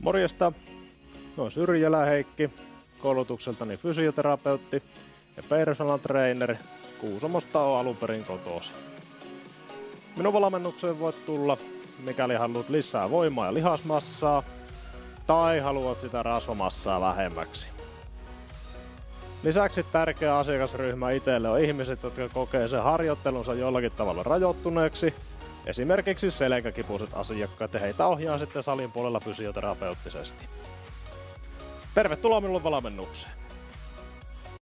Morjesta, olen Syrjälä Heikki, koulutukseltani fysioterapeutti ja personal trainer. Kuusamosta on alun perin kotoisin. Minun valmennukseen voit tulla, mikäli haluat lisää voimaa ja lihasmassaa, tai haluat sitä rasvamassaa vähemmäksi. Lisäksi tärkeä asiakasryhmä itselle on ihmiset, jotka kokee sen harjoittelunsa jollakin tavalla rajoittuneeksi, esimerkiksi selkäkipuiset asiakkaat, ja heitä ohjaa sitten salin puolella fysioterapeuttisesti. Tervetuloa minulle valmennukseen.